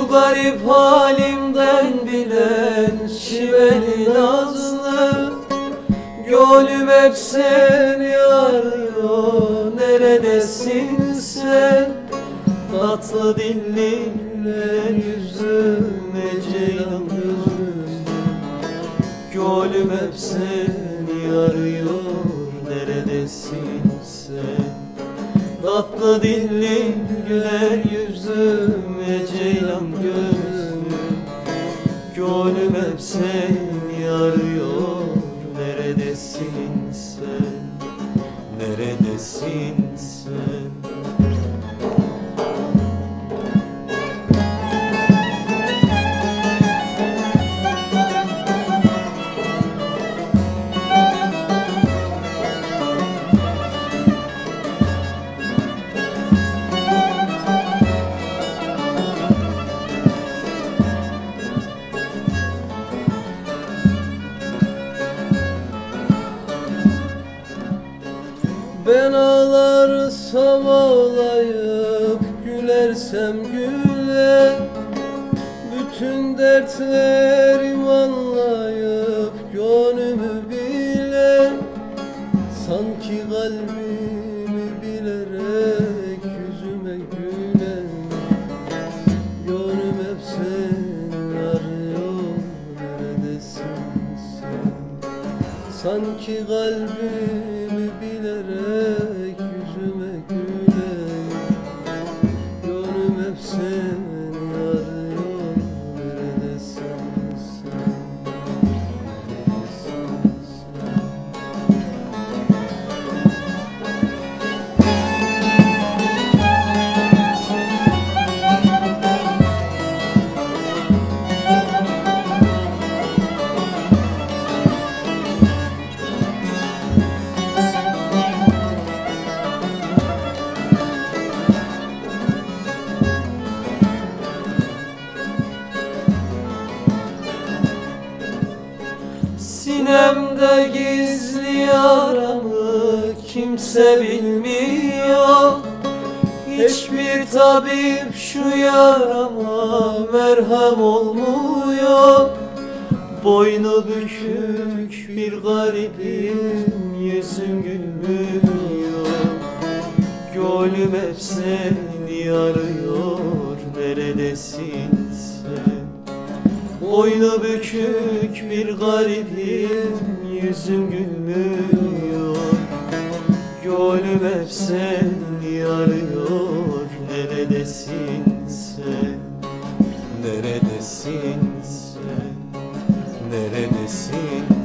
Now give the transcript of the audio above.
garip halimden bilen şiveli nazlı Gönlüm hep seni arıyor Neredesin sen? Tatlı dilli güler yüzüme ceylan gözüm Gönlüm hep seni arıyor Neredesin sen Tatlı dilli güler yüzüme ceylan gözüm. Gönlüm hep seni arıyor. Neredesin sen? Neredesin Ben ağlarsam ağlayıp gülersem güle Bütün dertlerim anlayıp gönlümü bile. Sanki kalbimi bilerek yüzüme gülen Gönlüm hep seni arıyor neredesin sen? Sanki kalbimi bilerek Sinemde gizli yaramı kimse bilmiyor. Hiçbir tabip şu yarama merhem olmuyor. Boynu bükük bir garibim yüzüm gülmüyor. Gönlüm hep seni arıyor neredesin Boynu bükük bir garibim Yüzüm gülmüyor. Gönlüm hep seni arıyor Neredesin sen? Neredesin sen? Neredesin